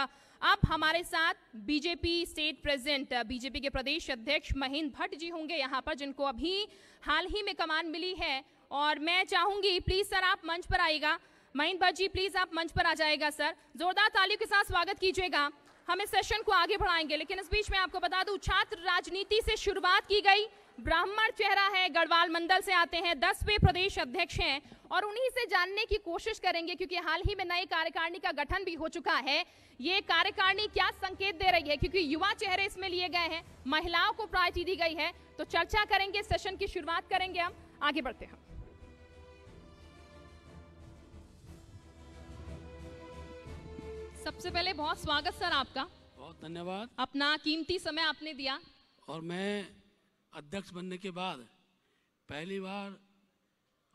अब हमारे साथ बीजेपी स्टेट प्रेसिडेंट, बीजेपी के प्रदेश अध्यक्ष महेंद्र भट्ट जी होंगे यहाँ पर, जिनको अभी हाल ही में कमान मिली है। और मैं चाहूँगी प्लीज़ सर आप मंच पर आएगा महेंद्र भट्ट जी प्लीज़ आप मंच पर आ जाएगा सर जोरदार तालियों के साथ स्वागत कीजिएगा। हम इस सेशन को आगे बढ़ाएँगे, लेकिन इस बीच में आपको बता दूँ, छात्र राजनीति से शुरुआत की गई। ब्राह्मण चेहरा है गढ़वाल मंडल से आते हैं दसवें प्रदेश अध्यक्ष हैं और उन्हीं से जानने की कोशिश करेंगे क्योंकि हाल ही में नई कार्यकारिणी का गठन भी हो चुका है। ये कार्यकारिणी क्या संकेत दे रही है? क्योंकि युवा चेहरे इसमें लिए गए हैं महिलाओं को प्रायोरिटी दी गई है। तो चर्चा करेंगे सेशन की शुरुआत करेंगे हम आगे बढ़ते हैं। सबसे पहले बहुत स्वागत सर आपका। बहुत धन्यवाद। अपना कीमती समय आपने दिया। और मैं अध्यक्ष बनने के बाद पहली बार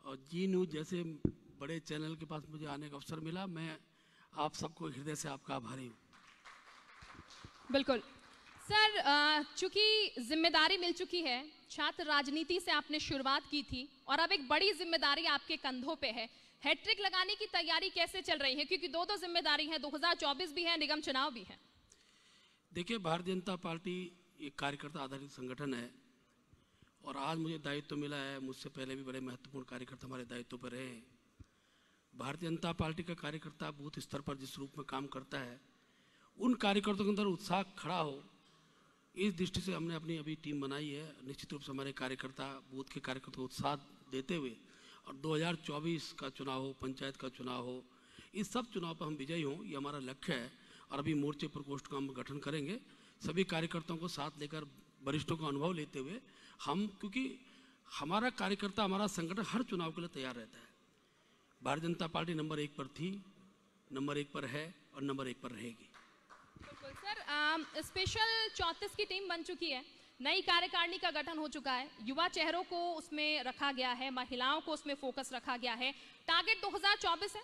और जी न्यूज़ जैसे बड़े चैनल के पास मुझे आने का अवसर मिला। मैं आप सबको हृदय से आपका आभारी हूँ। बिल्कुल। सर चूँकि ज़िम्मेदारी मिल चुकी है छात्र राजनीति से आपने शुरुआत की थी और अब एक बड़ी ज़िम्मेदारी आपके कंधों पे है। हैट्रिक लगाने की तैयारी कैसे चल रही है? क्योंकि दो दो ज़िम्मेदारी है 2024 भी है निगम चुनाव भी है। देखिए भारतीय जनता पार्टी एक कार्यकर्ता आधारित संगठन है। और आज मुझे दायित्व मिला है, मुझसे पहले भी बड़े महत्वपूर्ण कार्यकर्ता हमारे दायित्व पर रहे हैं। भारतीय जनता पार्टी का कार्यकर्ता बूथ स्तर पर जिस रूप में काम करता है, उन कार्यकर्ताओं के अंदर उत्साह खड़ा हो, इस दृष्टि से हमने अपनी अभी टीम बनाई है, निश्चित रूप से हमारे कार्यकर्ता बूथ के कार्यकर्ता को उत्साह देते हुए, और 2024 का चुनाव हो, पंचायत का चुनाव हो, इस सब चुनाव पर हम विजयी हों, ये हमारा लक्ष्य है, और अभी मोर्चे प्रकोष्ठ का हम गठन करेंगे, सभी कार्यकर्ताओं को साथ लेकर वरिष्ठों का अनुभव लेते हुए हम क्योंकि हमारा कार्यकर्ता हमारा संगठन हर चुनाव के लिए तैयार रहता है। भारतीय जनता पार्टी नंबर एक पर थी नंबर एक पर है और नंबर एक पर रहेगी। बिल्कुल सर स्पेशल चौंतीस की टीम बन चुकी है। नई कार्यकारिणी का गठन हो चुका है। युवा चेहरों को उसमें रखा गया है महिलाओं को उसमें फोकस रखा गया है। टारगेट 2024 है?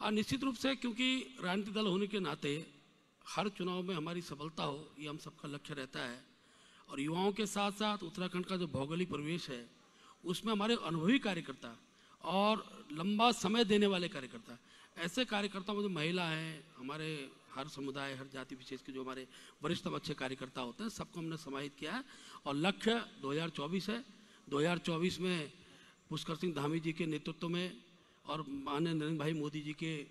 हाँ निश्चित रूप से क्योंकि राजनीतिक दल होने के नाते हर चुनाव में हमारी सफलता हो, ये हम सबका लक्ष्य रहता है। और युवाओं के साथ साथ उत्तराखंड का जो भौगोलिक परिवेश है, उसमें हमारे अनुभवी कार्यकर्ता और लंबा समय देने वाले कार्यकर्ता, ऐसे कार्यकर्ता में जो महिला हैं, हमारे हर समुदाय, हर जाति विशेष के जो हमारे वरिष्ठतम अच्छे कार्यकर्ता होते हैं, सबको हमने समाहित किया है। और लक्ष्य 2024 है। 2024 में पुष्कर सिंह धामी जी के नेतृत्व में और माननीय नरेंद्र भाई मोदी जी के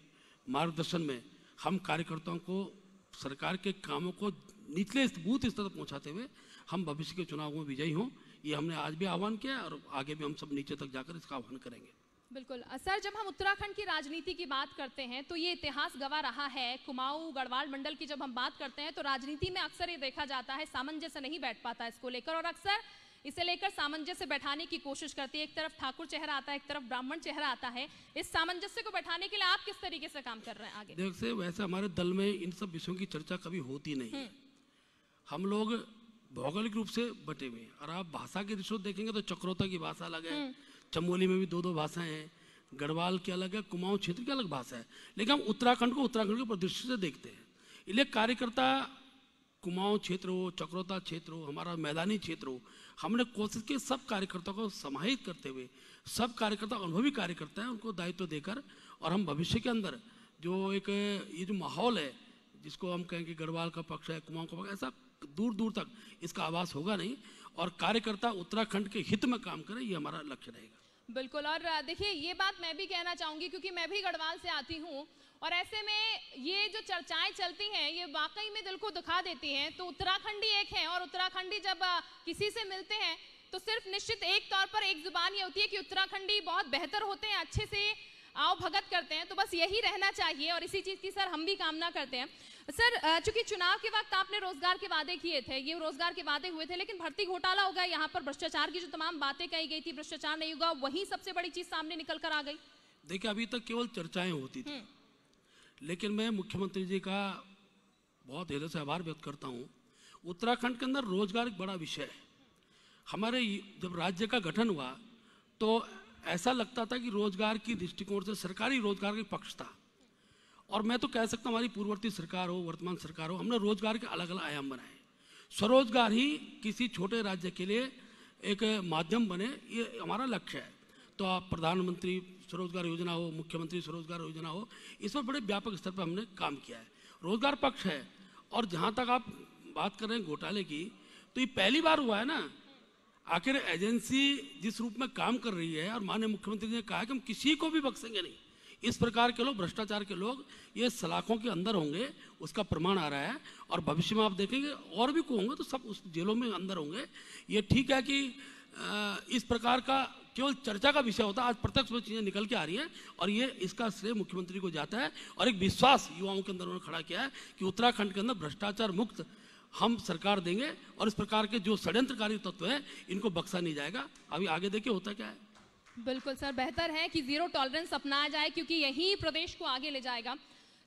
मार्गदर्शन में हम कार्यकर्ताओं को सरकार के कामों को निचले बूथ स्तर तक पहुंचाते हुए हम भविष्य के चुनाव में विजयी हों, ये हमने आज भी आह्वान किया और आगे भी हम सब नीचे तक जाकर इसका आह्वान करेंगे। बिल्कुल। सर, जब हम उत्तराखंड की राजनीति की बात करते हैं तो ये इतिहास गवा रहा है, कुमाऊ गढ़वाल मंडल की जब हम बात करते हैं तो राजनीति में अक्सर ये देखा जाता है, सामंजस्य नहीं बैठ पाता इसको लेकर, और अक्सर इसे लेकर सामंजस्य बैठाने की कोशिश करती है। एक तरफ़ ठाकुर चेहरा आता है एक तरफ़ ब्राह्मण चेहरा आता है। इस सामंजस्य को बैठाने के लिए आप किस तरीके से काम कर रहे हैं आगे? देख से वैसे हमारे दल में इन सब विषयों की चर्चा कभी होती नहीं है। हम लोग भौगोलिक रूप से बटे हुए हैं। और आप भाषा के दृष्टि देखेंगे तो चक्रोता की भाषा अलग है। चमोली में भी दो दो भाषाएँ हैं। गढ़वाल की अलग है कुमाऊं क्षेत्र की अलग भाषा है। लेकिन हम उत्तराखंड को उत्तराखंड के परिदृष्टि से देखते हैं। इसलिए कार्यकर्ता कुमाऊं क्षेत्र हो, चक्रोता क्षेत्र हो, हमारा मैदानी क्षेत्र हो, हमने कोशिश की सब कार्यकर्ताओं को समाहित करते हुए, सब कार्यकर्ता अनुभवी कार्यकर्ता है, उनको दायित्व देकर और हम भविष्य के अंदर जो एक, ये जो माहौल है, जिसको हम कहें कि गढ़वाल का पक्ष है, कुमाऊं का पक्ष ऐसा दूर दूर तक इसका आवास होगा नहीं और कार्यकर्ता उत्तराखंड के हित में काम करें, ये हमारा लक्ष्य रहेगा। बिल्कुल, और देखिए, ये बात मैं भी कहना चाहूँगी, क्योंकि मैं भी गढ़वाल से आती हूँ और ऐसे में ये जो चर्चाएँ चलती हैं ये वाकई में दिल को दुखा देती हैं। तो उत्तराखंडी एक है और उत्तराखंडी जब किसी से मिलते हैं तो सिर्फ़ निश्चित एक तौर पर एक ज़ुबान ये होती है कि उत्तराखंडी बहुत बेहतर होते हैं अच्छे से आओ भगत करते हैं। तो बस यही रहना चाहिए और इसी चीज़ की सर हम भी कामना करते हैं। सर चूँकि चुनाव के वक्त आपने रोज़गार के वादे किए थे ये रोज़गार के वादे हुए थे लेकिन भर्ती घोटाला हो गया यहाँ पर भ्रष्टाचार की जो तमाम बातें कही गई थी भ्रष्टाचार नहीं होगा वही सबसे बड़ी चीज़ सामने निकल कर आ गई। देखिए अभी तक केवल चर्चाएँ होती थी। लेकिन मैं मुख्यमंत्री जी का बहुत हृदय से आभार व्यक्त करता हूँ। उत्तराखंड के अंदर रोज़गार एक बड़ा विषय है। हमारे जब राज्य का गठन हुआ तो ऐसा लगता था कि रोज़गार की दृष्टिकोण से सरकारी रोज़गार के पक्ष था। और मैं तो कह सकता हूँ, हमारी पूर्ववर्ती सरकार हो, वर्तमान सरकार हो, हमने रोज़गार के अलग अलग आयाम बनाए। स्वरोजगार ही किसी छोटे राज्य के लिए एक माध्यम बने, ये हमारा लक्ष्य है। तो आप प्रधानमंत्री स्वरोजगार योजना हो, मुख्यमंत्री स्वरोजगार योजना हो, इस पर बड़े व्यापक स्तर पर हमने काम किया है। रोज़गार पक्ष है, और जहाँ तक आप बात कर रहे हैं घोटाले की तो ये पहली बार हुआ है ना, आखिर एजेंसी जिस रूप में काम कर रही है, और माननीय मुख्यमंत्री ने कहा कि हम किसी को भी बख्शेंगे नहीं। इस प्रकार के लोग, भ्रष्टाचार के लोग, ये सलाखों के अंदर होंगे, उसका प्रमाण आ रहा है, और भविष्य में आप देखेंगे, और भी को होंगे तो सब उस जेलों में अंदर होंगे। ये ठीक है कि इस प्रकार का केवल चर्चा का विषय होता है आज प्रत्यक्ष में चीज़ें निकल के आ रही हैं, और ये इसका श्रेय मुख्यमंत्री को जाता है, और एक विश्वास युवाओं के अंदर उन्होंने खड़ा किया है कि उत्तराखंड के अंदर भ्रष्टाचार मुक्त हम सरकार देंगे, और इस प्रकार के जो षड्यंत्रकारी तत्व है, इनको बख्शा नहीं जाएगा। अभी आगे देखिए होता क्या है। बिल्कुल सर, बेहतर है कि ज़ीरो टॉलरेंस अपनाया जाए, क्योंकि यही प्रदेश को आगे ले जाएगा।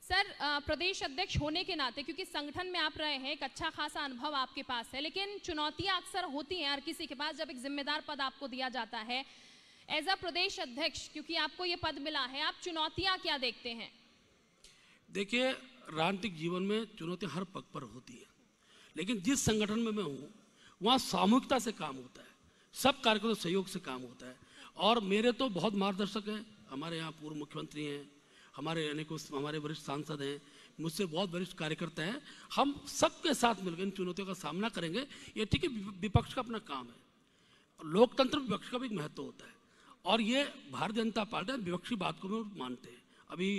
सर प्रदेश अध्यक्ष होने के नाते, क्योंकि संगठन में आप रहे हैं, एक अच्छा खासा अनुभव आपके पास है, लेकिन चुनौतियाँ अक्सर होती हैं हर किसी के पास जब एक जिम्मेदार पद आपको दिया जाता है। एज अ प्रदेश अध्यक्ष, क्योंकि आपको ये पद मिला है, आप चुनौतियाँ क्या देखते हैं? देखिए, राजनीतिक जीवन में चुनौतियाँ हर पग पर होती है, लेकिन जिस संगठन में मैं हूँ, वहाँ सामूहिकता से काम होता है, सब कार्यक्रम सहयोग से काम होता है। और मेरे तो बहुत मार्गदर्शक हैं, हमारे यहाँ पूर्व मुख्यमंत्री हैं हमारे यानी अनेकों हमारे वरिष्ठ सांसद हैं, मुझसे बहुत वरिष्ठ कार्यकर्ता हैं, हम सबके साथ मिलकर इन चुनौतियों का सामना करेंगे। ये ठीक है विपक्ष का अपना काम है। लोकतंत्र विपक्ष का भी महत्व होता है। और ये भारतीय जनता पार्टी विपक्षी बात को भी मानते हैं। अभी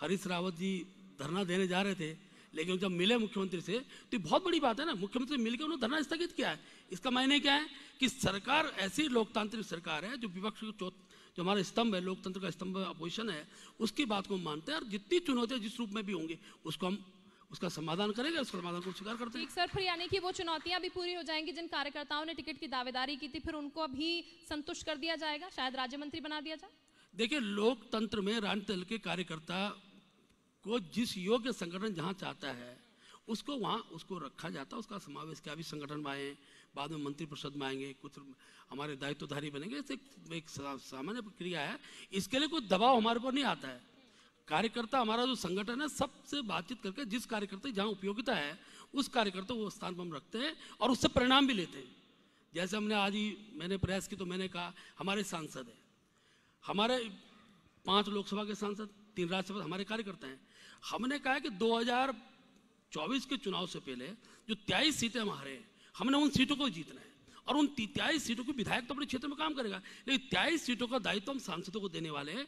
हरीश रावत जी धरना देने जा रहे थे, लेकिन जब मिले मुख्यमंत्री से तो बहुत बड़ी बात है ना, मुख्यमंत्री मिलकर उन्होंने धरना स्थगित किया है। इसका मायने क्या है कि सरकार, ऐसी लोकतांत्रिक सरकार है जो विपक्ष को जो हमारा स्तंभ है लोकतंत्र का स्तंभ अपोजिशन है उसकी बात को हम मानते हैं और जितनी चुनौतियाँ जिस रूप में भी होंगी उसको हम उसका समाधान करेंगे उसका समाधान को स्वीकार करते हैं। सर फिर यानी कि वो चुनौतियाँ भी पूरी हो जाएँगी जिन कार्यकर्ताओं ने टिकट की दावेदारी की थी फिर उनको अभी संतुष्ट कर दिया जाएगा? शायद राज्य मंत्री बना दिया जाए? देखिए लोकतंत्र में राजनीति दल के कार्यकर्ता को जिस योग्य संगठन जहाँ चाहता है उसको वहाँ उसको रखा जाता है उसका समावेश क्या? भी संगठन में आए बाद में मंत्रिपरिषद में आएँगे, कुछ हमारे दायित्वधारी बनेंगे, ऐसे एक सामान्य प्रक्रिया है। इसके लिए कोई दबाव हमारे ऊपर नहीं आता है। कार्यकर्ता हमारा जो संगठन है, सबसे बातचीत करके जिस कार्यकर्ता जहाँ उपयोगिता है, उस कार्यकर्ता वो स्थान पर हम रखते हैं और उससे परिणाम भी लेते हैं। जैसे हमने आज ही मैंने प्रयास की तो मैंने कहा, हमारे सांसद हैं। हमारे पाँच लोकसभा के सांसद, तीन राज्यसभा, हमारे कार्यकर्ता हैं। हमने कहा कि 2024 के चुनाव से पहले जो तेईस सीटें हमारे हैं हमने उन सीटों को जीतना है। और उन तेईस सीटों के विधायक तो अपने क्षेत्र में काम करेगा। लेकिन तेईस सीटों का दायित्व हम सांसदों को देने वाले हैं।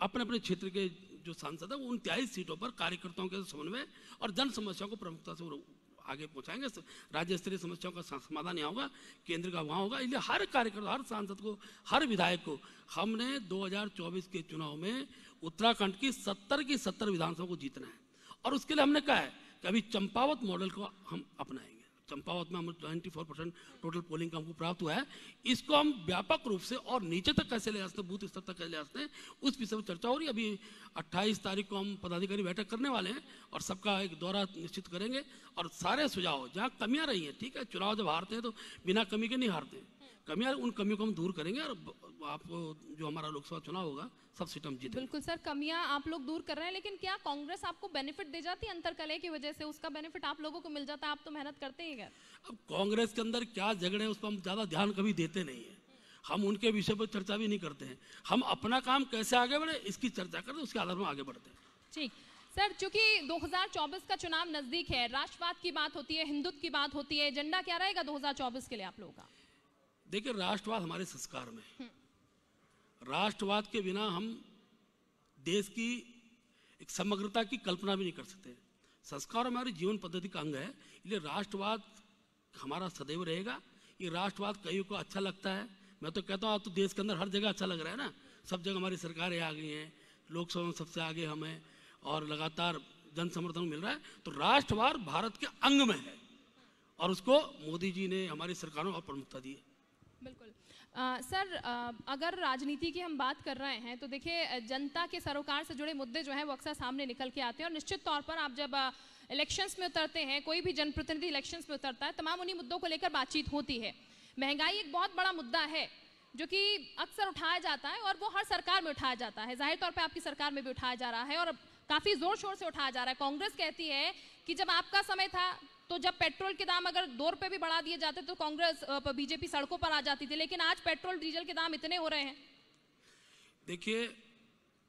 अपने अपने क्षेत्र के जो सांसद है, उन तेईस सीटों पर कार्यकर्ताओं के समन्वय और जन समस्याओं को प्रमुखता से आगे पहुंचाएँगे। राज्य स्तरीय समस्याओं का समाधान यहाँ होगा, केंद्र का वहाँ होगा। इसलिए हर कार्यकर्ता, हर सांसद को, हर विधायक को हमने 2024 के चुनाव में उत्तराखंड की 70 की 70 विधानसभा को जीतना है। और उसके लिए हमने कहा है कि अभी चंपावत मॉडल को हम अपनाएँगे। चंपावत में हम twenty four percent total polling का हमको प्राप्त हुआ है। इसको हम व्यापक रूप से और नीचे तक कैसे ले जाते हैं, बूथ स्तर तक कैसे ले जाते हैं, उस विषय में चर्चा हो रही है। अभी 28 तारीख को हम पदाधिकारी बैठक करने वाले हैं और सबका एक दौरा निश्चित करेंगे और सारे सुझाव, जहाँ कमियाँ रही हैं, ठीक है, चुनाव जब हारते हैं तो बिना कमी के नहीं हारते। कमियाँ उन कमियों को हम दूर करेंगे और आपको जो हमारा लोकसभा चुनाव होगा सब सीट हम जीते बिल्कुल सर कमियाँ आप लोग दूर कर रहे हैं लेकिन क्या कांग्रेस आपको बेनिफिट दे जाती है अंतरकलह की वजह से? उसका बेनिफिट आप लोगों को मिल जाता है आप तो मेहनत करते ही हैं अब कांग्रेस के अंदर क्या झगड़े उस पर हम ज़्यादा ध्यान कभी देते नहीं है। हम उनके विषय पर चर्चा भी नहीं करते हैं। हम अपना काम कैसे आगे बढ़े इसकी चर्चा करते उसके आधार में आगे बढ़ते हैं। ठीक। सर चूँकि 2024 का चुनाव नज़दीक है राष्ट्रवाद की बात होती है हिंदुत्व की बात होती है एजेंडा क्या रहेगा 2024 के लिए आप लोगों का? देखिए, राष्ट्रवाद हमारे संस्कार में हम्म। राष्ट्रवाद के बिना हम देश की एक समग्रता की कल्पना भी नहीं कर सकते। संस्कार हमारी जीवन पद्धति का अंग है, इसलिए राष्ट्रवाद हमारा सदैव रहेगा। ये राष्ट्रवाद कईयों को अच्छा लगता है। मैं तो कहता हूँ आप तो देश के अंदर हर जगह अच्छा लग रहा है ना। सब जगह हमारी सरकारें आ गई हैं, लोकसभा में सबसे आगे हमें और लगातार जन समर्थन मिल रहा है। तो राष्ट्रवाद भारत के अंग में है, और उसको मोदी जी ने हमारी सरकारों और प्रमुखता दी है। बिल्कुल। आ, सर आ, अगर राजनीति की हम बात कर रहे हैं तो देखिए जनता के सरोकार से जुड़े मुद्दे जो हैं वो अक्सर सामने निकल के आते हैं और निश्चित तौर पर आप जब इलेक्शंस में उतरते हैं कोई भी जनप्रतिनिधि इलेक्शंस में उतरता है तमाम उन्हीं मुद्दों को लेकर बातचीत होती है। महँगाई एक बहुत बड़ा मुद्दा है जो कि अक्सर उठाया जाता है और वो हर सरकार में उठाया जाता है। ज़ाहिर तौर पर आपकी सरकार में भी उठाया जा रहा है और काफ़ी ज़ोर शोर से उठाया जा रहा है। कांग्रेस कहती है कि जब आपका समय था तो जब पेट्रोल के दाम अगर दो रुपए भी बढ़ा दिए जाते तो कांग्रेस बीजेपी सड़कों पर आ जाती थी, लेकिन आज पेट्रोल, डीजल के दाम इतने हो रहे हैं। देखिए,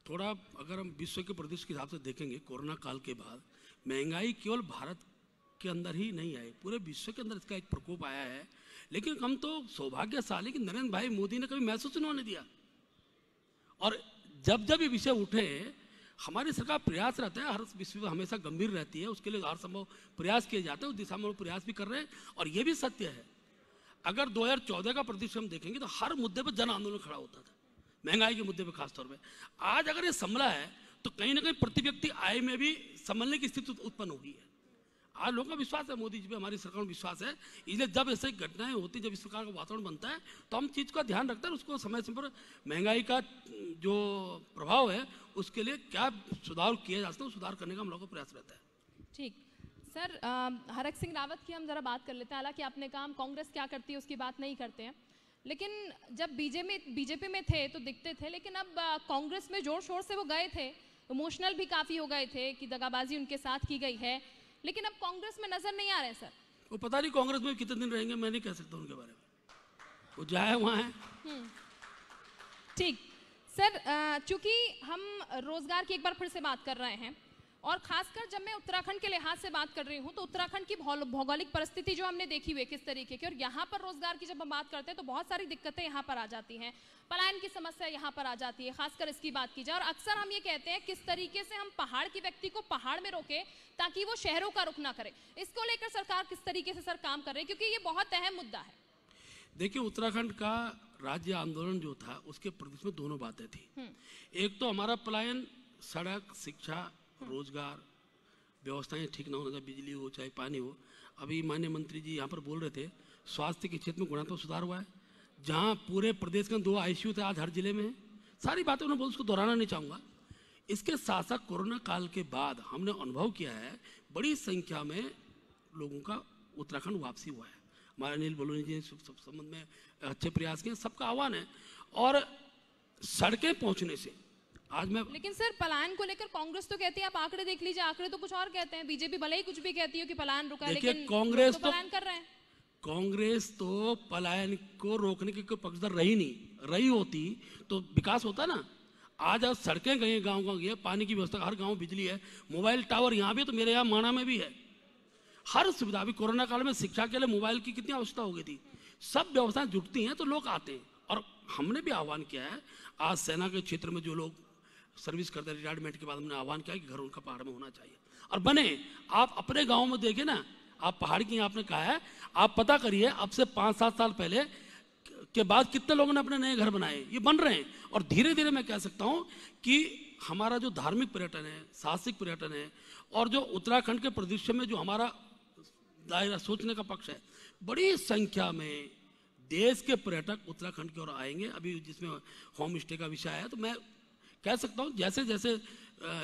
थोड़ा अगर हम विश्व के प्रदेश के हिसाब से देखेंगे, कोरोना काल के बाद महँगाई केवल भारत के अंदर ही नहीं आई, पूरे विश्व के अंदर इसका एक प्रकोप आया है। लेकिन हम तो सौभाग्यशाली कि नरेंद्र भाई मोदी ने कभी महसूस नहीं होने दिया। और जब जब ये विषय उठे हमारी सरकार प्रयास रहता है, हर में हमेशा गंभीर रहती है, उसके लिए हर संभव प्रयास किए जाते हैं, उस दिशा में हम प्रयास भी कर रहे हैं, और ये भी सत्य है। अगर 2014 का परिदृश्य हम देखेंगे तो हर मुद्दे पर जन आंदोलन खड़ा होता था, महँगाई के मुद्दे पर खासतौर पर आज अगर ये संभला है तो कहीं ना कहीं प्रति व्यक्ति आय में भी संभलने की स्थिति उत्पन्न हो गई है। आज लोगों का विश्वास है, मोदी जी पे हमारी सरकार में विश्वास है, इसलिए जब ऐसे घटनाएँ होती जब इस प्रकार का वातावरण बनता है तो हम चीज़ का ध्यान रखते हैं उसको समय समय पर महँगाई का जो प्रभाव है उसके लिए क्या सुधार किया जा सकता है? सुधार करने का हम लोगों को प्रयास रहता है। ठीक। सर हरक सिंह रावत की हम जरा बात कर लेते हैं। हालाँकि आपने कहा हम कांग्रेस क्या करती है उसकी बात नहीं करते हैं। लेकिन जब बीजेपी में बीजेपी में थे तो दिखते थे लेकिन अब कांग्रेस में ज़ोर शोर से वो गए थे। इमोशनल भी काफ़ी हो गए थे कि दगाबाजी उनके साथ की गई है। लेकिन अब कांग्रेस में नज़र नहीं आ रहे सर। वो पता नहीं कांग्रेस में कितने दिन रहेंगे मैं नहीं कह सकता उनके बारे में। वो जाए वहाँ है। ठीक। सर चूँकि हम रोज़गार की एक बार फिर से बात कर रहे हैं, और खासकर जब मैं उत्तराखंड के लिहाज से बात कर रही हूँ तो उत्तराखंड की भौगोलिक परिस्थिति जो हमने देखी हुई है किस तरीके की, और यहाँ पर रोज़गार की जब हम बात करते हैं तो बहुत सारी दिक्कतें यहाँ पर आ जाती हैं। पलायन की समस्या यहाँ पर आ जाती है, खासकर इसकी बात की जाए, और अक्सर हम ये कहते हैं किस तरीके से हम पहाड़ के व्यक्ति को पहाड़ में रोके, ताकि वो शहरों का रुख ना करे। इसको लेकर सरकार किस तरीके से, सर, काम कर रही है? क्योंकि ये बहुत अहम मुद्दा है। देखिए, उत्तराखंड का राज्य आंदोलन जो था उसके प्रदेश में दोनों बातें थी। एक तो हमारा पलायन सड़क शिक्षा रोज़गार व्यवस्थाएँ ठीक ना होना चाहे बिजली हो चाहे पानी हो। अभी माननीय मंत्री जी यहाँ पर बोल रहे थे स्वास्थ्य के क्षेत्र में गुणात्मक सुधार हुआ है। जहाँ पूरे प्रदेश के दो आईसीयू थे आज हर ज़िले में है। सारी बातें उन्होंने बोल उसको दोहराना नहीं चाहूँगा। इसके साथ साथ कोरोना काल के बाद हमने अनुभव किया है बड़ी संख्या में लोगों का उत्तराखंड वापसी हुआ है। हमारे अनिल बलूनी जी ने सब संबंध में अच्छे प्रयास किए सबका आह्वान है। और सड़कें पहुँचने से आज मैं लेकिन सर पलायन को लेकर कांग्रेस तो कहती है आप आंकड़े देख लीजिए आंकड़े तो कुछ और कहते हैं। बीजेपी भले ही कुछ भी कहती हो कि पलायन रुका है, लेकिन कांग्रेस लोग तो- पलायन कर रहे हैं। कांग्रेस तो पलायन को रोकने की कोई पक्षधर रही नहीं। रही होती तो विकास होता ना। आज आज सड़कें गई गाँव गाँव गई पानी की व्यवस्था हर गाँव बिजली है। मोबाइल टावर यहाँ भी तो मेरे यहाँ माना में भी है। हर सुविधा, अभी कोरोना काल में शिक्षा के लिए मोबाइल की कितनी आवश्यकता हो गई थी? सब व्यवस्थाएँ जुटती हैं तो लोग आते हैं। और हमने भी आह्वान किया है, आज सेना के क्षेत्र में जो लोग सर्विस करते हैं रिटायरमेंट के बाद हमने आह्वान किया कि घर उनका पहाड़ में होना चाहिए। और बने, आप अपने गाँव में देखे ना, आप पहाड़ की आपने कहा है, आप पता करिए, अब से पाँच सात साल पहले के बाद कितने लोगों ने अपने नए घर बनाए, ये बन रहे हैं। और धीरे धीरे मैं कह सकता हूँ कि हमारा जो धार्मिक पर्यटन है, साहसिक पर्यटन है, और जो उत्तराखंड के परिदृश्य में जो हमारा दायरा सोचने का पक्ष है। बड़ी संख्या में देश के पर्यटक उत्तराखंड की ओर आएँगे। अभी जिसमें होम स्टे का विषय आया तो मैं कह सकता हूँ जैसे जैसे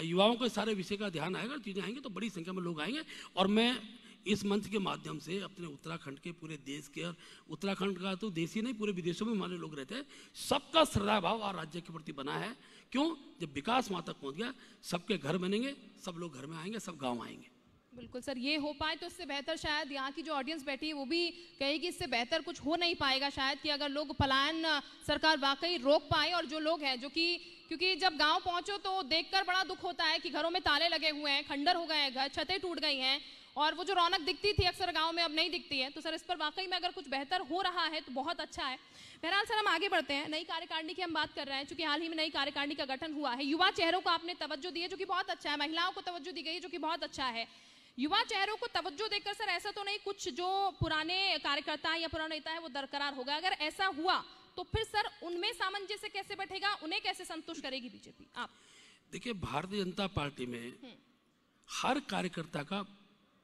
युवाओं के सारे विषय का ध्यान आएगा, चीज़ें आएँगी तो बड़ी संख्या में लोग आएँगे। और मैं इस मंच के माध्यम से अपने उत्तराखंड के पूरे देश के और उत्तराखंड का तो देश ही नहीं, पूरे विदेशों में हमारे लोग रहते हैं। सबका श्रद्धा भाव और राज्य के प्रति बना है। क्यों? जब विकास वहाँ तक पहुँच गया सबके घर बनेंगे, सब लोग घर में आएँगे, सब गाँव आएँगे। बिल्कुल सर, ये हो पाए तो इससे बेहतर शायद यहाँ की जो ऑडियंस बैठी है, वो भी कहेगी इससे बेहतर कुछ हो नहीं पाएगा शायद कि अगर लोग पलायन सरकार वाकई रोक पाए और जो लोग हैं, जो कि, क्योंकि जब गाँव पहुंचो तो देखकर बड़ा दुख होता है कि घरों में ताले लगे हुए हैं, खंडर हो गए हैं, घर, छतें टूट गई हैं और वो जो रौनक दिखती थी अक्सर गाँव में अब नहीं दिखती है। तो सर, इस पर वाकई में अगर कुछ बेहतर हो रहा है तो बहुत अच्छा है। बहरहाल सर, हम आगे बढ़ते हैं। नई कार्यकारिणी की हम बात कर रहे हैं, चूँकि हाल ही में नई कार्यकारिणी का गठन हुआ है। युवा चेहरों को आपने तवज्जो दी है, जो कि बहुत अच्छा है। महिलाओं को तवज्जो दी गई है, जो कि बहुत अच्छा है। युवा चेहरों को तवज्जो देकर सर ऐसा तो नहीं कुछ जो पुराने कार्यकर्ता हैं या पुराने नेता है वो दरकरार होगा। अगर ऐसा हुआ तो फिर सर उनमें सामंजस्य कैसे बैठेगा? उन्हें कैसे संतुष्ट करेगी बीजेपी? आप। देखिए भारतीय जनता पार्टी में हर कार्यकर्ता का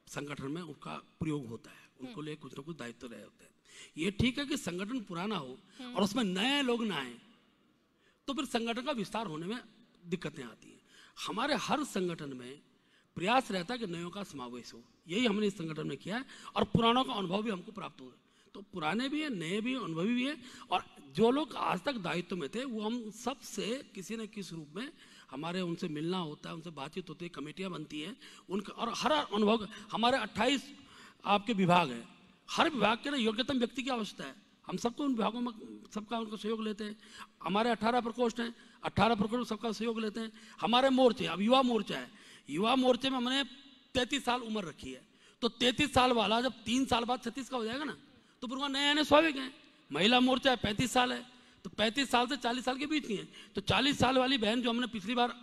संगठन में उनका प्रयोग होता है। उनको लिए कुछ ना कुछ दायित्व रहे होते हैं। ये ठीक है कि संगठन पुराना हो और उसमें नए लोग ना आए तो फिर संगठन का विस्तार होने में दिक्कतें आती हैं। हमारे हर संगठन में प्रयास रहता है कि नयों का समावेश हो। यही हमने इस संगठन में किया है और पुराणों का अनुभव भी हमको प्राप्त हुआ तो पुराने भी हैं, नए भी अनुभवी भी हैं और जो लोग आज तक दायित्व में थे, वो हम सबसे किसी न किसी रूप में हमारे उनसे मिलना होता है, उनसे बातचीत होती है, कमेटियाँ बनती हैं, उनका और हर अनुभव हमारे 28 आपके विभाग हैं। हर विभाग के ना योग्यतम व्यक्ति की आवश्यकता है। हम सबको उन विभागों में, सबका उनका सहयोग लेते हैं। हमारे अठारह प्रकोष्ठ हैं अट्ठारह प्रकोष्ठ सबका सहयोग लेते हैं। हमारे मोर्चे, अब युवा मोर्चा है युवा मोर्चे में हमने तैतीस साल उम्र रखी है। तो तैतीस साल वाला जब तीन साल बाद छत्तीस का हो जाएगा ना तो फिर वहाँ नए आने स्वाभाविक है। महिला मोर्चा है, पैंतीस साल है तो पैंतीस साल से चालीस साल के बीच की है। तो चालीस साल वाली बहन जो हमने पिछली बार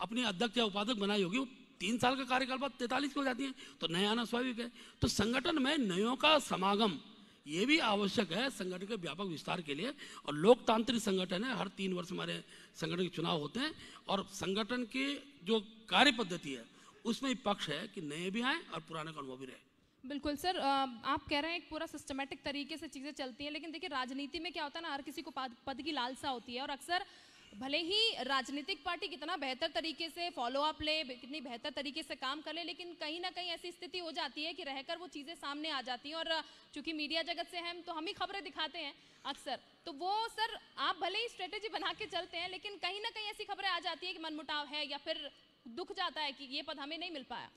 अपनी अध्यक्ष या उपाध्यक्ष बनाई होगी, वो तीन साल का कार्यकाल बाद तैतालीस की हो जाती है तो नए आना स्वाभाविक है। तो संगठन में नयों का समागम, ये भी आवश्यक है संगठन के व्यापक विस्तार के लिए। और लोकतांत्रिक संगठन है, हर तीन वर्ष हमारे संगठन के चुनाव होते हैं। और संगठन की जो कार्य पद्धति है, उसमें पक्ष है कि नए भी आए और पुराने का अनुभव भी रहे। बिल्कुल, सर आप कह रहे हैं एक पूरा सिस्टमेटिक तरीके से चीज़ें चलती हैं, लेकिन देखिए, राजनीति में क्या होता है ना, हर किसी को पद की लालसा होती है और अक्सर भले ही राजनीतिक पार्टी कितना बेहतर तरीके से फॉलो अप ले कितनी बेहतर तरीके से काम कर ले लेकिन कहीं ना कहीं ऐसी स्थिति हो जाती है कि रहकर वो चीज़ें सामने आ जाती हैं। और चूँकि मीडिया जगत से हम तो हम ही खबरें दिखाते हैं अक्सर। तो वो सर आप भले ही स्ट्रेटेजी बना के चलते हैं लेकिन कहीं ना कहीं ऐसी खबरें आ जाती है कि मनमुटाव है या फिर दुख जाता है कि ये पद हमें नहीं मिल पाया।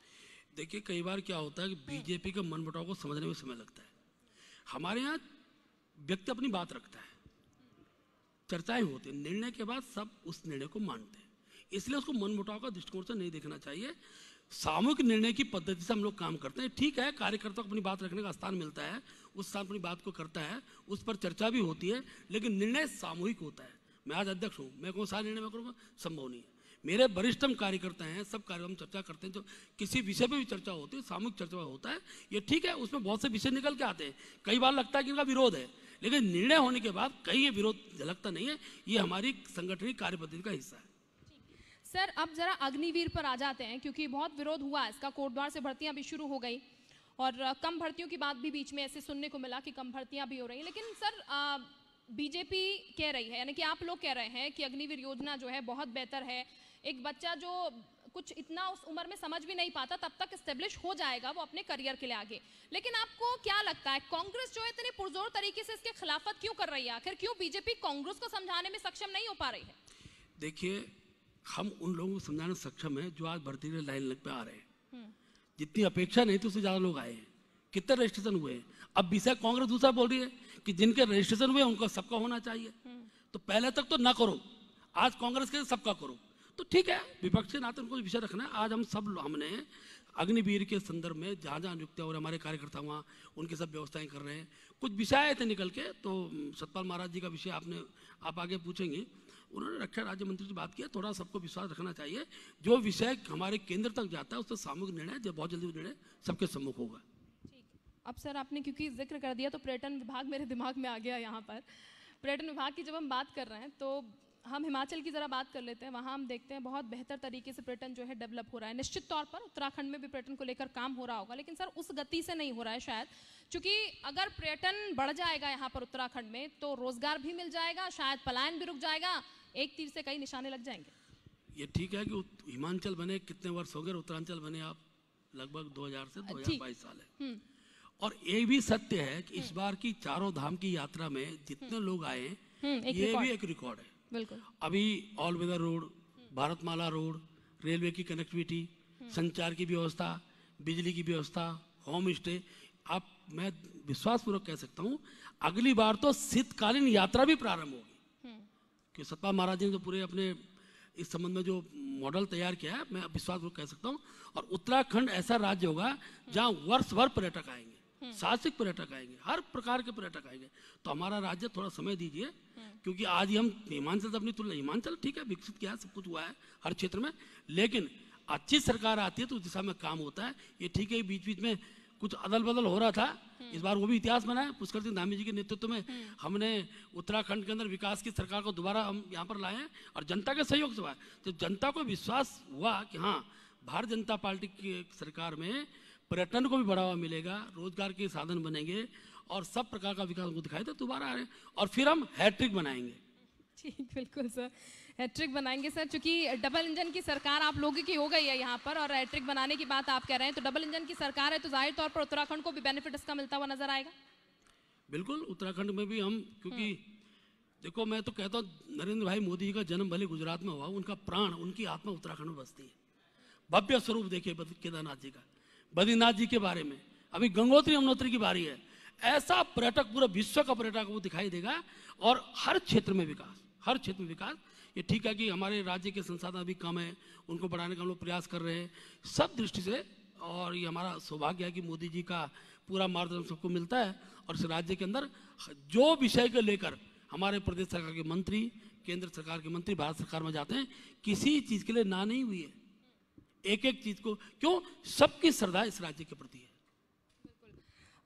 देखिए कई बार क्या होता है कि बीजेपी के मनमुटाव को समझने में समय लगता है। हमारे यहाँ व्यक्ति अपनी बात रखता है। चर्चाएँ होती हैं। निर्णय के बाद सब उस निर्णय को मानते हैं। इसलिए उसको मन मुटाव का दृष्टिकोण से नहीं देखना चाहिए। सामूहिक निर्णय की पद्धति से हम लोग काम करते हैं। ठीक है कार्यकर्ता को अपनी बात रखने का स्थान मिलता है, उस स्थान अपनी बात को करता है, उस पर चर्चा भी होती है, लेकिन निर्णय सामूहिक होता है। मैं आज अध्यक्ष हूँ, मैं कौन सा निर्णय मैं करूँगा? संभव नहीं है। मेरे वरिष्ठतम कार्यकर्ता हैं, सब कार्यक्रम चर्चा करते हैं, जो किसी विषय पे भी चर्चा होती है, सामूहिक चर्चा होता है, ये ठीक है, उसमें बहुत से विषय निकल के आते हैं। कई बार लगता है कि इनका विरोध है। लेकिन निर्णय होने के बाद कहीं ये विरोध झलकता नहीं है, ये हमारी संगठनिक कार्य पद्धति का हिस्सा है। सर, अब जरा अग्निवीर पर आ जाते हैं, क्योंकि बहुत विरोध हुआ इसका कोटद्वार से भर्तियाँ भी शुरू हो गई और कम भर्तियों की बात भी बीच में ऐसे सुनने को मिला कि कम भर्तियाँ भी हो रही हैं। लेकिन सर बीजेपी कह रही है, यानी कि आप लोग कह रहे हैं कि अग्निवीर योजना जो है बहुत बेहतर है। एक बच्चा जो कुछ इतना उस उम्र में समझ भी नहीं पाता तब तक स्टेब्लिश हो जाएगा वो अपने करियर के लिए आगे। लेकिन आपको क्या लगता है कांग्रेस जो है इतनी पुरजोर तरीके से इसके खिलाफत क्यों कर रही है? आखिर क्यों बीजेपी कांग्रेस को समझाने में सक्षम नहीं हो पा रही है? देखिए हम उन लोगों को समझाने सक्षम है जो आज भर्ती लाइन लग पे आ रहे हैं। जितनी अपेक्षा नहीं थी उससे ज़्यादा लोग आए हैं। कितने रजिस्ट्रेशन हुए हैं? अब विषय कांग्रेस दूसरा बोल रही है कि जिनके रजिस्ट्रेशन हुए उनका सबका होना चाहिए। तो पहले तक तो ना करो। आज कांग्रेस के सबका करो। तो ठीक है, विपक्ष के नाते उनको विषय रखना है। आज हम सब हमने अग्निवीर के संदर्भ में जहाँ जहाँ नियुक्त और हमारे कार्यकर्ता वहाँ, उनकी सब व्यवस्थाएँ कर रहे हैं। कुछ विषय आए थे निकल के तो सतपाल महाराज जी का विषय आपने, आप आगे पूछेंगे। उन्होंने रक्षा राज्य मंत्री से बात किया थोड़ा सबको विश्वास रखना चाहिए। जो विषय हमारे केंद्र तक जाता है उस पर सामूहिक निर्णय जो बहुत जल्दी निर्णय सबके सम्मुख होगा। अब सर, आपने क्योंकि ज़िक्र कर दिया तो पर्यटन विभाग मेरे दिमाग में आ गया यहाँ पर। पर्यटन विभाग की जब हम बात कर रहे हैं तो हम हिमाचल की ज़रा बात कर लेते हैं। वहाँ हम देखते हैं बहुत बेहतर तरीके से पर्यटन जो है डेवलप हो रहा है। निश्चित तौर पर उत्तराखंड में भी पर्यटन को लेकर काम हो रहा होगा लेकिन सर उस गति से नहीं हो रहा है शायद क्योंकि अगर पर्यटन बढ़ जाएगा यहाँ पर उत्तराखंड में तो रोज़गार भी मिल जाएगा शायद पलायन भी रुक जाएगा एक तीर से कई निशाने लग जाएँगे। ये ठीक है कि हिमाचल बने कितने वर्ष हो गए उत्तरांचल बने आप? लगभग 2000 से ठीक। 2022 साल है। और ये भी सत्य है कि इस बार की चारों धाम की यात्रा में जितने लोग आए हम्म, ये भी एक रिकॉर्ड है। बिल्कुल। अभी all weather road Bharatmala road railway की कनेक्टिविटी संचार की व्यवस्था बिजली की व्यवस्था होम स्टे आप मैं विश्वासपूर्वक कह सकता हूँ अगली बार तो शीतकालीन यात्रा भी प्रारंभ होगी। कि सतपाल महाराज जी ने जो पूरे अपने इस संबंध में जो मॉडल तैयार किया है मैं विश्वासपूर्वक कह सकता हूँ और उत्तराखंड ऐसा राज्य होगा जहाँ वर्ष भर पर्यटक आएँगे। साहसिक पर्यटक आएँगे हर प्रकार के पर्यटक आएँगे। तो हमारा राज्य थोड़ा समय दीजिए क्योंकि आज हम हिमाचल से अपनी तुलना हिमाचल ठीक है विकसित किया है सब कुछ हुआ है हर क्षेत्र में लेकिन अच्छी सरकार आती है तो उस दिशा में काम होता है। ये ठीक है बीच बीच में कुछ अदल बदल हो रहा था इस बार वो भी इतिहास बना है पुष्कर सिंह धामी जी के नेतृत्व में हमने उत्तराखंड के अंदर विकास की सरकार को दोबारा हम यहाँ पर लाए हैं और जनता के सहयोग से हुआ है। तो जनता को विश्वास हुआ कि हाँ भारतीय जनता पार्टी की सरकार में पर्यटन को भी बढ़ावा मिलेगा रोज़गार के साधन बनेंगे और सब प्रकार का विकास उनको दिखाई दे दोबारा आ रहे हैं। और फिर हम हैट्रिक बनाएँगे। ठीक बिल्कुल सर। हैट्रिक बनाएँगे सर क्योंकि डबल इंजन की सरकार आप लोगों की हो गई है यहाँ पर और हैट्रिक बनाने की बात आप कह रहे हैं तो डबल इंजन की सरकार है तो ज़ाहिर तौर पर उत्तराखंड को भी बेनिफिट इसका मिलता हुआ नज़र आएगा। बिल्कुल उत्तराखंड में भी हम क्योंकि देखो मैं तो कहता हूँ नरेंद्र भाई मोदी जी का जन्म भले गुजरात में हुआ उनका प्राण उनकी आत्मा उत्तराखंड में बसती है। भव्य स्वरूप देखिए केदारनाथ जी का। बद्रीनाथ जी के बारे में। अभी गंगोत्री यमुनोत्री की बारी है। ऐसा पर्यटक, पूरा विश्व का पर्यटक वो दिखाई देगा और हर क्षेत्र में विकास, हर क्षेत्र में विकास। ये ठीक है कि हमारे राज्य के संसाधन अभी कम है, उनको बढ़ाने का हम लोग प्रयास कर रहे हैं। सब दृष्टि से, और ये हमारा सौभाग्य है कि मोदी जी का पूरा मार्गदर्शन सबको मिलता है और इस राज्य के अंदर जो विषय को लेकर हमारे प्रदेश सरकार के मंत्री, केंद्र सरकार के मंत्री, भारत सरकार में जाते हैं, किसी चीज़ के लिए ना नहीं हुई है। एक एक चीज़ को, क्यों? सबकी श्रद्धा इस राज्य के प्रति है।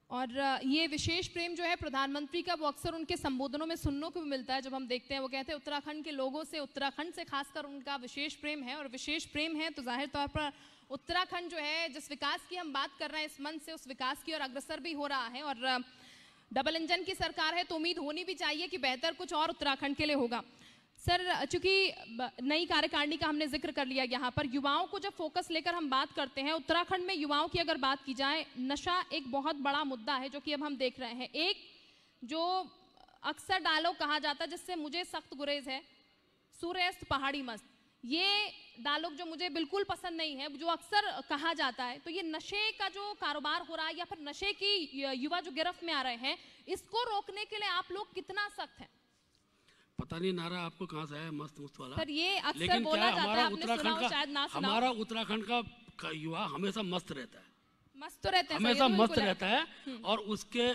और ये विशेष प्रेम जो है प्रधानमंत्री का, वो अक्सर उनके संबोधनों में सुनने को भी मिलता है। जब हम देखते हैं, वो कहते हैं, उत्तराखंड के लोगों से, उत्तराखंड से खासकर उनका विशेष प्रेम है और विशेष प्रेम है तो ज़ाहिर तौर पर उत्तराखंड जो है, जिस विकास की हम बात कर रहे हैं, इस मंच से उस विकास की और अग्रसर भी हो रहा है और डबल इंजन की सरकार है तो उम्मीद होनी भी चाहिए कि बेहतर कुछ और उत्तराखंड के लिए होगा। सर, चूँकि नई कार्यकारिणी का हमने ज़िक्र कर लिया यहाँ पर, युवाओं को जब फोकस लेकर हम बात करते हैं, उत्तराखंड में युवाओं की अगर बात की जाए, नशा एक बहुत बड़ा मुद्दा है जो कि अब हम देख रहे हैं। एक जो अक्सर डायलॉग कहा जाता है, जिससे मुझे सख्त गुरेज है सूर्यास्त पहाड़ी मस्त। ये डायलॉग जो मुझे बिल्कुल पसंद नहीं है, जो अक्सर कहा जाता है तो ये नशे का जो कारोबार हो रहा है या फिर नशे की युवा जो गिरफ्त में आ रहे हैं, इसको रोकने के लिए आप लोग कितना सख्त हैं? पता नहीं नारा आपको कहाँ से आया मस्त मस्त वाला। सर ये अक्सर लेकिन बोला क्या हमारा उत्तराखंड हो शायद ना का हमारा उत्तराखंड का, का युवा हमेशा मस्त रहता है। मस्त तो रहते हैं हमेशा तो मस्त रहता है और उसके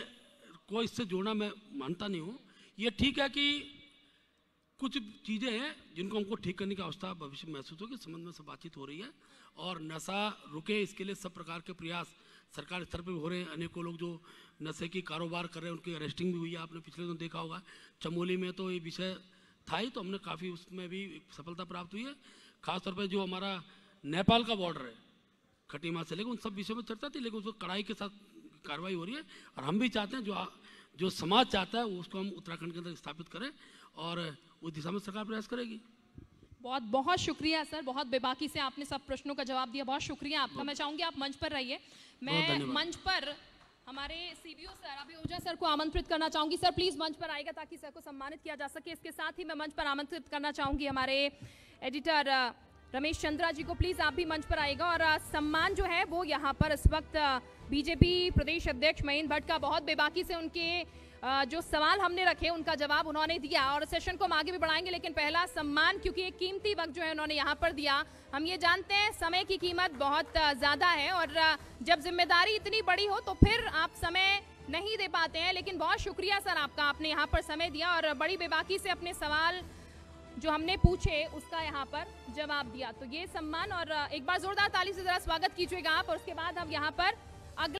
को इससे जोड़ना मैं मानता नहीं हूँ। ये ठीक है कि कुछ चीज़ें हैं जिनको हमको ठीक करने की आवश्यकता भविष्य में महसूस होगी संबंध में सब बातचीत हो रही है और नशा रुके इसके लिए सब प्रकार के प्रयास सरकार स्तर पर भी हो रहे हैं। अनेकों लोग जो नशे की कारोबार कर रहे हैं, उनकी अरेस्टिंग भी हुई है। आपने पिछले दिन देखा होगा, चमोली में तो ये विषय था ही तो हमने काफ़ी उसमें भी सफलता प्राप्त हुई है। खासतौर पर जो हमारा नेपाल का बॉर्डर है, खटीमा से लेकिन उन सब विषयों में चर्चा थी, लेकिन उसको कड़ाई के साथ कार्रवाई हो रही है। और हम भी चाहते हैं जो जो समाज चाहता है, उसको हम उत्तराखंड के अंदर स्थापित करें और उस दिशा में सरकार प्रयास करेगी। बहुत बहुत शुक्रिया सर बहुत बेबाकी से आपने सब प्रश्नों का जवाब दिया। बहुत शुक्रिया आपका। मैं चाहूँगी आप मंच पर रहिए। मैं मंच पर हमारे सीबीओ सर अभी ओझा सर को आमंत्रित करना चाहूँगी। सर प्लीज़ मंच पर आएगा ताकि सर को सम्मानित किया जा सके। इसके साथ ही मैं मंच पर आमंत्रित करना चाहूँगी हमारे एडिटर रमेश चंद्रा जी को। प्लीज़ आप भी मंच पर आएगा और सम्मान जो है वो यहाँ पर इस वक्त बीजेपी प्रदेश अध्यक्ष महेंद्र भट्ट का। बहुत बेबाकी से उनके जो सवाल हमने रखे, उनका जवाब उन्होंने दिया और सेशन को हम आगे भी बढ़ाएँगे, लेकिन पहला सम्मान, क्योंकि एक कीमती वक्त जो है उन्होंने यहाँ पर दिया। हम ये जानते हैं, समय की कीमत बहुत ज़्यादा है और जब ज़िम्मेदारी इतनी बड़ी हो तो फिर आप समय नहीं दे पाते हैं, लेकिन बहुत शुक्रिया सर आपका, आपने यहाँ पर समय दिया और बड़ी बेबाकी से अपने सवाल जो हमने पूछे, उसका यहाँ पर जवाब दिया। तो ये सम्मान और एक बार जोरदार ताली से जरा स्वागत कीजिएगा आप और उसके बाद हम यहाँ पर